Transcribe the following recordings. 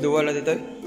Dua lang dito.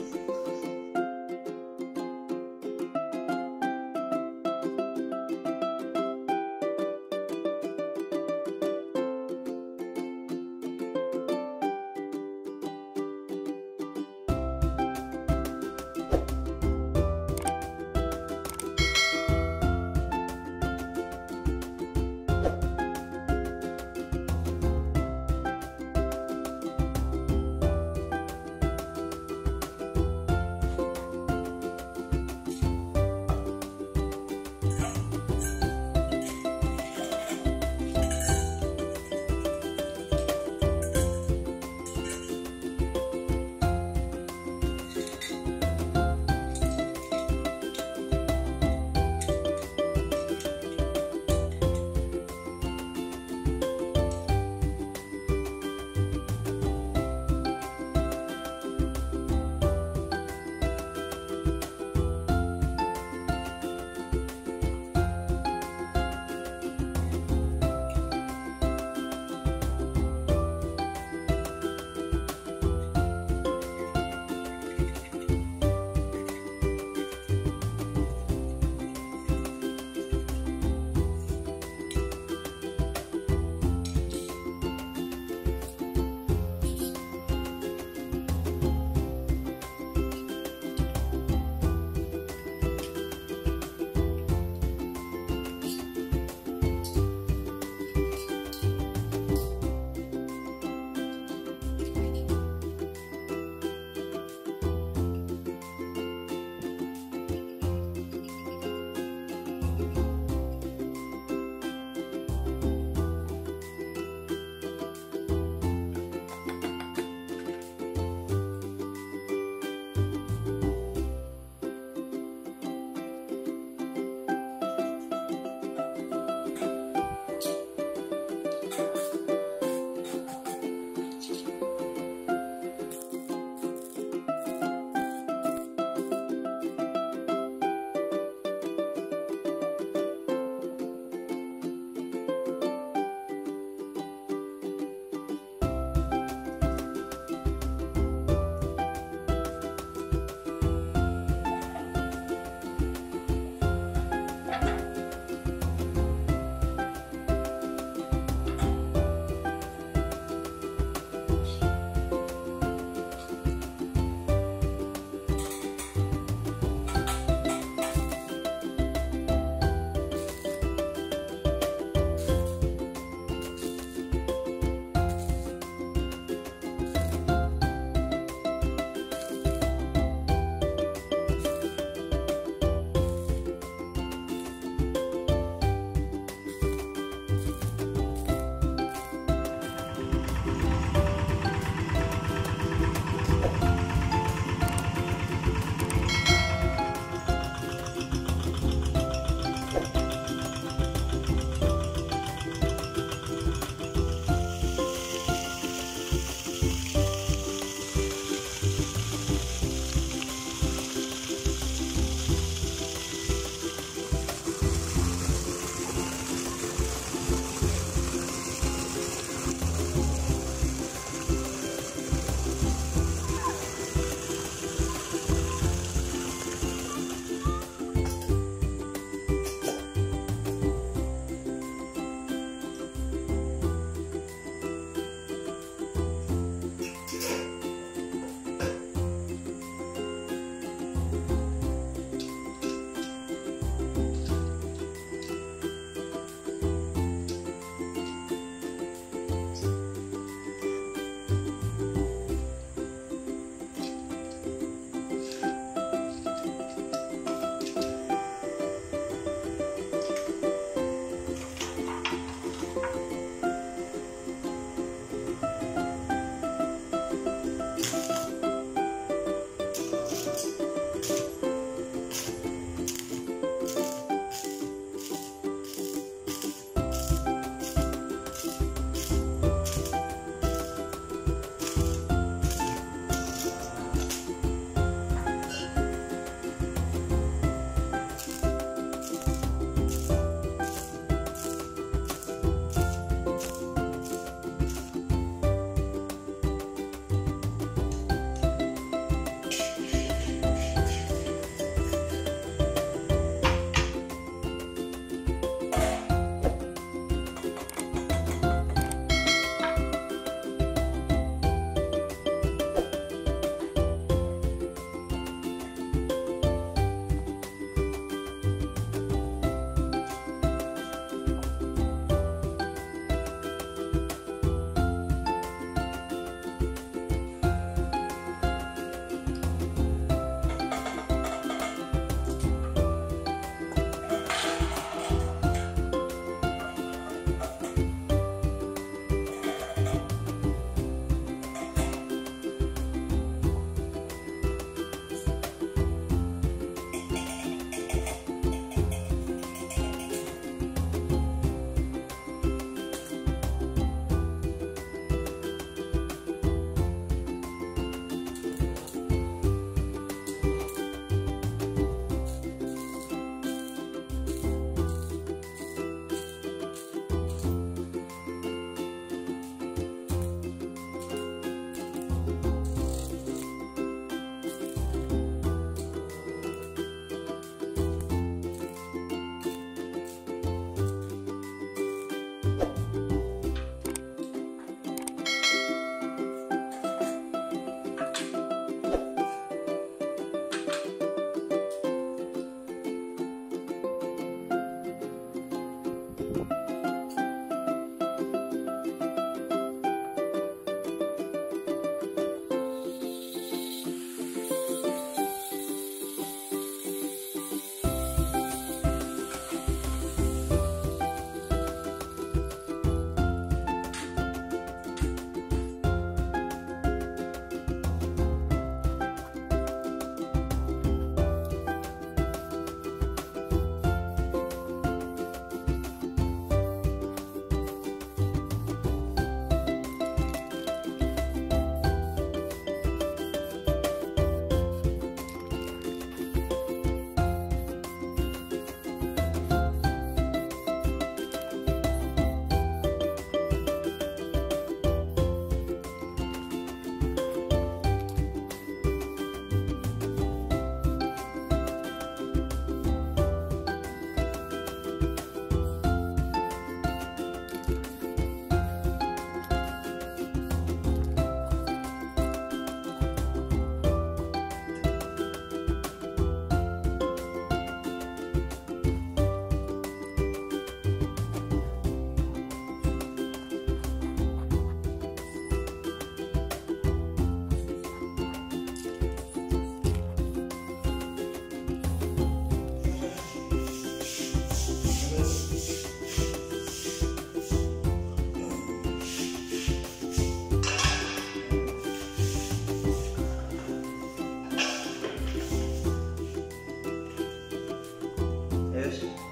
podcast.